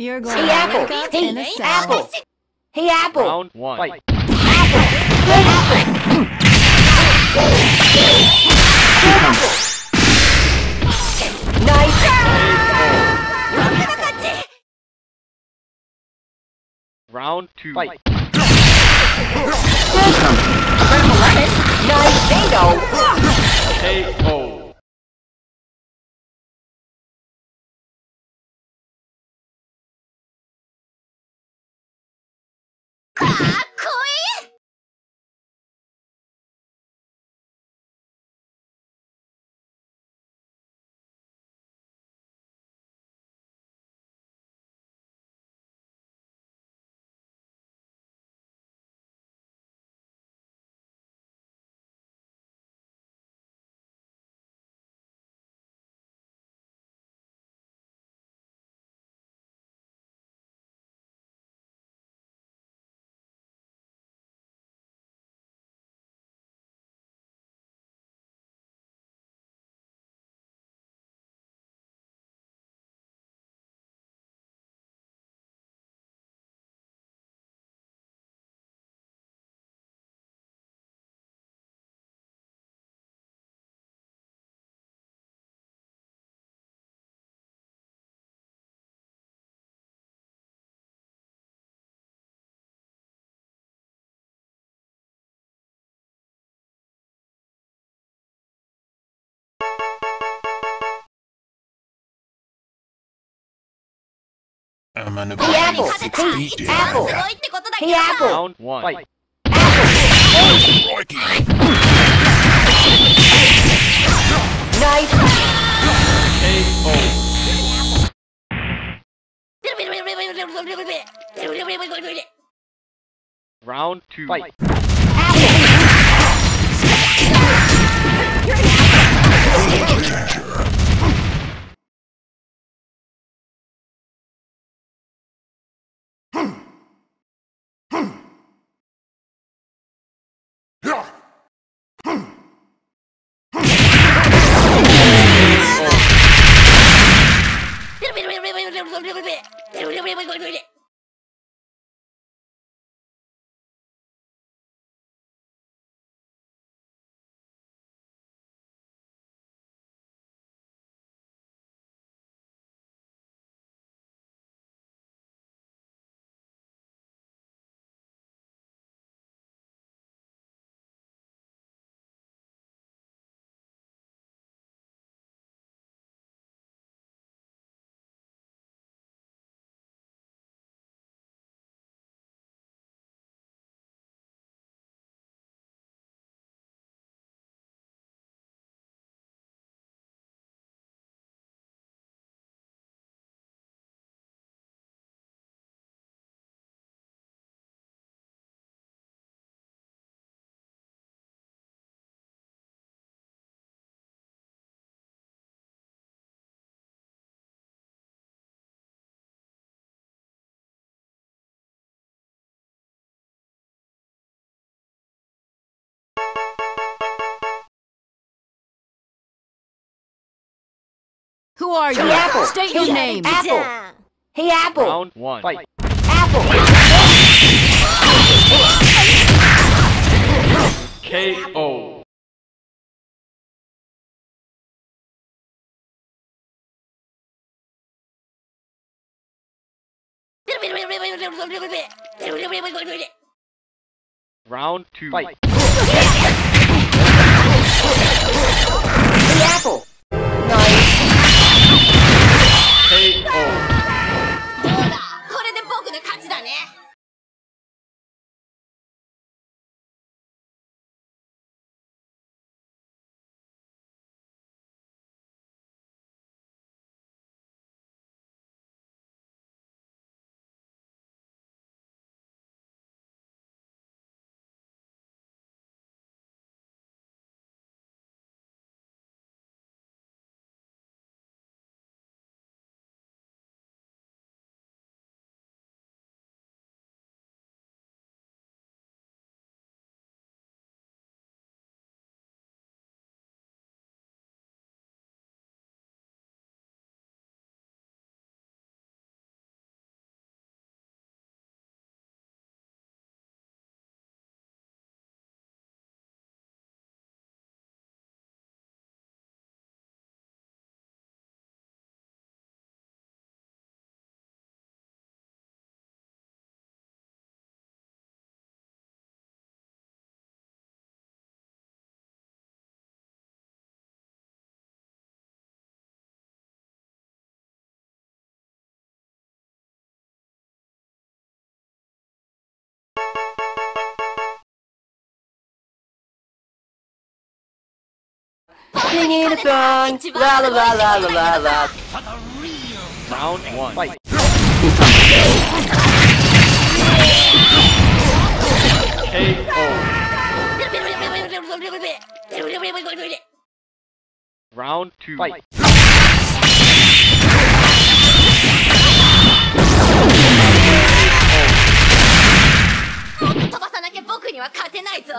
You're going Hey, to Apple. wake up Hey, in a hey, cell. Apple. Hey, Apple. Round one. Fight. Apple. Good apple. Apple. Nice. Round two. Fight. Nice. Bingo. KO. Claro! I'm on a Hey, Apple. feet Apple. Hey, Apple. Round one. Fight. Nice. KO. Round two. Fight. Vai, vai, vai, vai. Who are you? Hey, Apple. State your Hey, name. Apple. Hey, Apple. Round one. Fight. Apple. KO. Round two. Fight. Singing a song, la la la la la la la. Round one. Fight. 飛ばさなきゃ僕には勝てないぞ